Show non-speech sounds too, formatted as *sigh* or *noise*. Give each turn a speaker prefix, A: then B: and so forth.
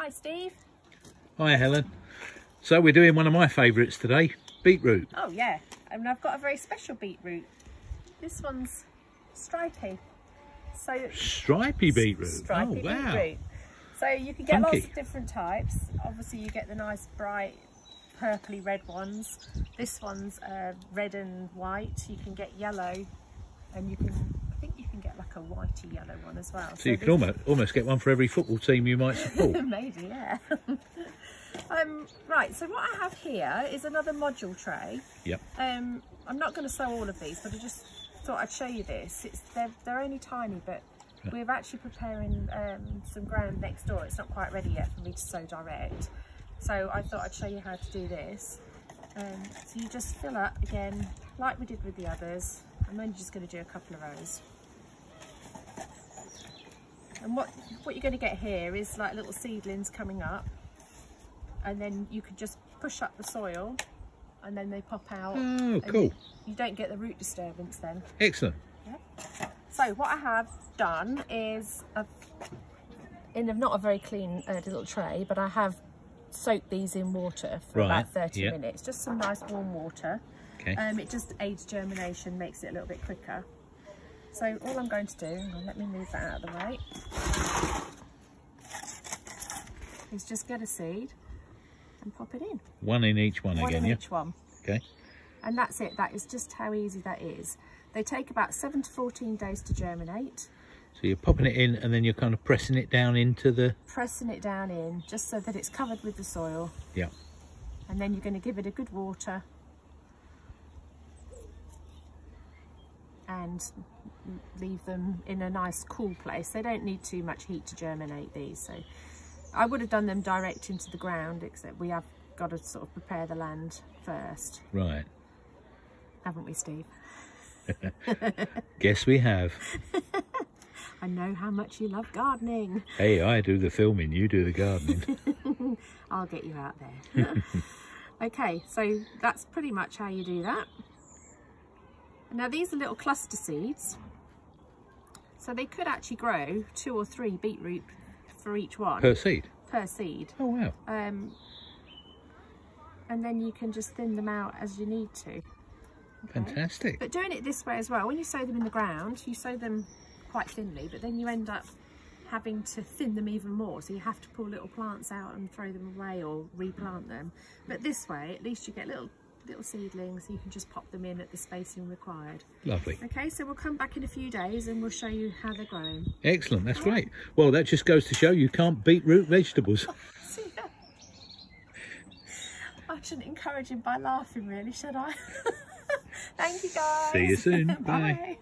A: Hi, Steve.
B: Hi, Helen. So we're doing one of my favourites today, beetroot.
A: Oh, yeah. And I've got a very special beetroot. This one's stripy. So
B: Stripy beetroot.
A: Stripy
B: oh, wow.
A: beetroot. So you can get
B: Funky.
A: lots of different types. Obviously, you get the nice bright purpley red ones. This one's uh, red and white. You can get yellow, and you can. I think you can get like a whitey yellow one as well.
B: So you can almost, almost get one for every football team you might *laughs* support.
A: Maybe, yeah. *laughs* um, right, so what I have here is another module tray.
B: yep.
A: Um, I'm not going to sow all of these, but I just thought I'd show you this. It's They're, they're only tiny, but we're actually preparing um, some ground next door. It's not quite ready yet for me to sow direct. So I thought I'd show you how to do this. Um, so you just fill up again, like we did with the others. I'm only just going to do a couple of rows. And what, what you're going to get here is like little seedlings coming up. And then you could just push up the soil and then they pop out.
B: Oh, cool.
A: You, you don't get the root disturbance then.
B: Excellent.
A: So what I have done is, I've, in a, not a very clean uh, little tray, but I have soaked these in water for
B: Right,
A: about 30
B: yeah.
A: minutes. Just some nice warm water.
B: Okay.
A: Um, it just aids germination, makes it a little bit quicker. So all I'm going to do, on, let me move that out of the way, is just get a seed and pop it in.
B: one in each one,
A: One
B: again,
A: in
B: yeah?
A: each one.
B: Okay.
A: And that's it. That is just how easy that is. They take about 7 to 14 days to germinate.
B: So you're popping it in and then you're kind of pressing it down into the...
A: Pressing it down in just so that it's covered with the soil.
B: Yeah.
A: And then you're going to give it a good water. And leave them in a nice cool place. They don't need too much heat to germinate these. So I would have done them direct into the ground, except we have got to sort of prepare the land first,
B: Right.
A: haven't we, Steve? *laughs*
B: Guess we have. *laughs*
A: I know how much you love gardening.
B: Hey, I do the filming, you do the gardening. *laughs*
A: I'll get you out there. okay, so that's pretty much how you do that. Now these are little cluster seeds. So they could actually grow two or three beetroot for each one
B: per seed.
A: per seed.
B: Oh, wow.
A: Um, and then you can just thin them out as you need to. Okay?
B: Fantastic.
A: But doing it this way as well, when you sow them in the ground, you sow them quite thinly, but then you end up having to thin them even more. So you have to pull little plants out and throw them away or replant them. But this way, at least you get little little seedlings, so you can just pop them in at the spacing required.
B: Lovely.
A: Okay, so we'll come back in a few days and we'll show you how they're growing.
B: Excellent. That's great. Well, that just goes to show you can't beat root vegetables. *laughs*
A: I shouldn't encourage him by laughing really, should I? *laughs* Thank you guys.
B: See you soon. *laughs* Bye.
A: Bye.